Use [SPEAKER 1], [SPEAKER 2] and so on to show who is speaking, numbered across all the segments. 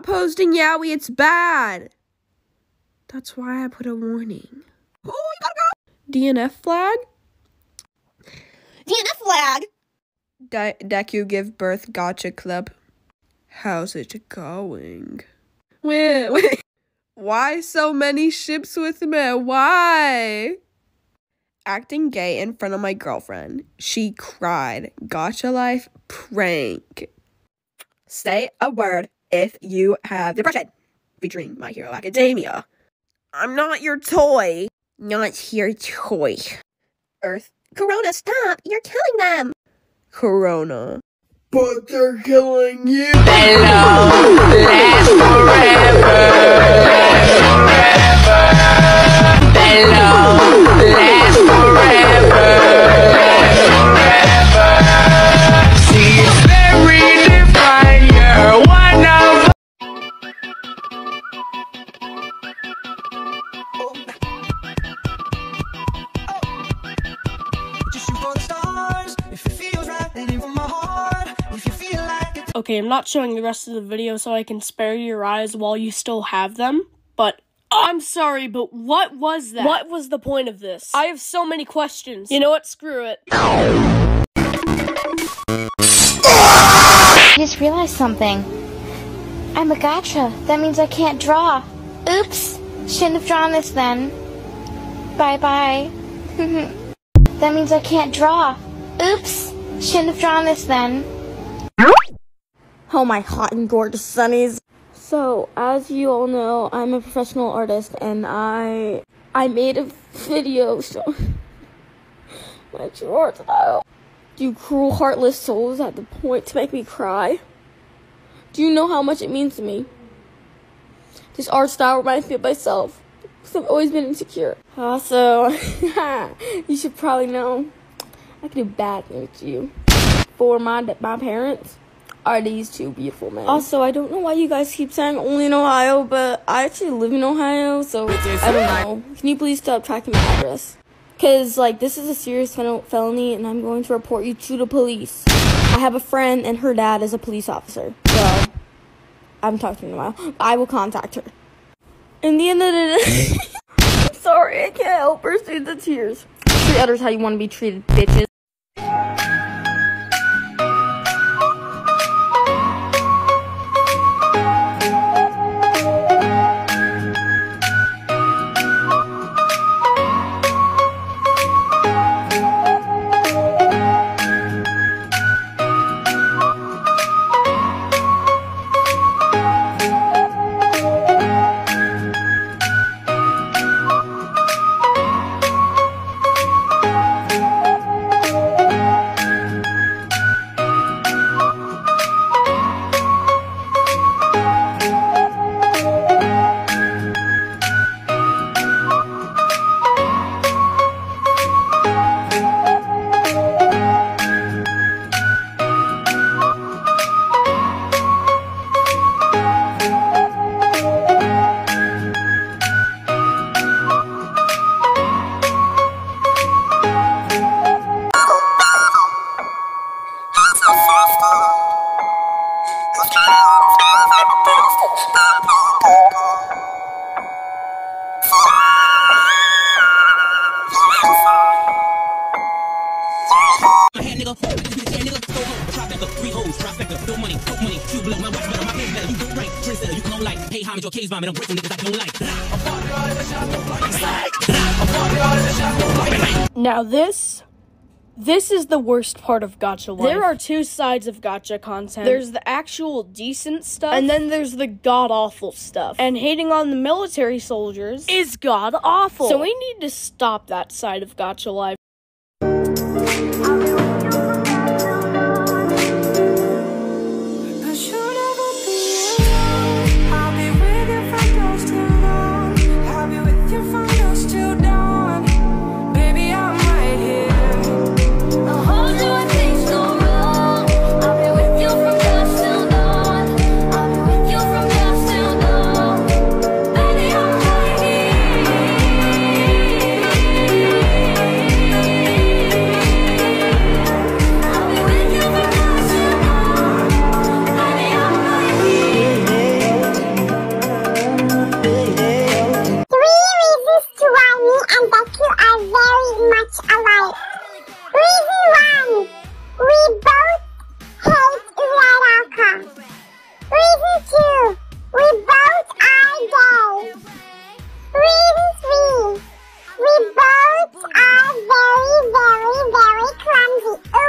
[SPEAKER 1] Posting Yowie, it's bad. That's why I put a warning. Oh, you gotta go. DNF flag?
[SPEAKER 2] DNF flag.
[SPEAKER 1] Di- Deku give birth gacha club. How's it going? Wait, wait. Why so many ships with me? Why? Acting gay in front of my girlfriend. She cried. Gacha life prank. Say a word if you have depression. Featuring My Hero Academia. I'm not your toy. Not your toy. Earth.
[SPEAKER 2] Corona, stop. You're killing them.
[SPEAKER 1] Corona. But they're killing you.
[SPEAKER 3] Hello, last forever.
[SPEAKER 4] Okay, I'm not showing the rest of the video so I can spare your eyes while you still have them, but I'm sorry, but what was that? What was the point of this? I have so many questions. You know what? Screw it.
[SPEAKER 5] I just realized something. I'm a gacha. That means I can't draw. Oops. Shouldn't have drawn this then. Bye bye. that means I can't draw. Oops. Shouldn't have drawn this then.
[SPEAKER 6] Oh my hot and gorgeous sunnies. So, as you all know, I'm a professional artist and I I made a video showing my art style. You cruel heartless souls at the point to make me cry. Do you know how much it means to me? This art style reminds me of myself. Because I've always been insecure. Ah, also, you should probably know I can do bad things to you. For my my parents are these two beautiful men. Also, I don't know why you guys keep saying only in Ohio, but I actually live in Ohio, so I don't know. Can you please stop tracking my address? Cause like this is a serious fel- felony, and I'm going to report you to the police. I have a friend, and her dad is a police officer. So I'm talking to her in a while. I will contact her. In the end of the day, I'm sorry, I can't help her see the tears. Treat others how you want to be treated, bitches.
[SPEAKER 7] Nigga. This be the nigga. Go home. Trifecta, three hoes. Trifecta, no money, coke money. Two blow. My watch better, my pay better. You don't right. Trendsetter, you don't like. Pay homage or case bomb. And I'm breaking niggas I don't like.
[SPEAKER 4] Now this this is the worst part of gacha life. There are two sides of gacha content. There's the actual decent stuff, and then there's the god awful stuff. And hating on the military soldiers is god awful. So we need to stop that side of gacha life.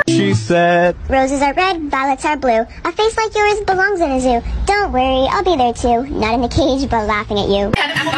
[SPEAKER 5] She
[SPEAKER 3] said,
[SPEAKER 2] Roses are red, violets are blue. A face like yours belongs in a zoo. Don't worry, I'll be there too. Not in a cage, but laughing at you.
[SPEAKER 8] And I'm.